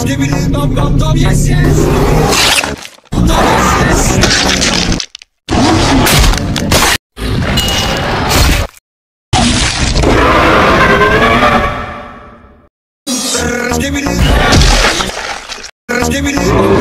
Skibidi dum dum dum yes yes. Dum dum yes yes. Skibidi. Skibidi.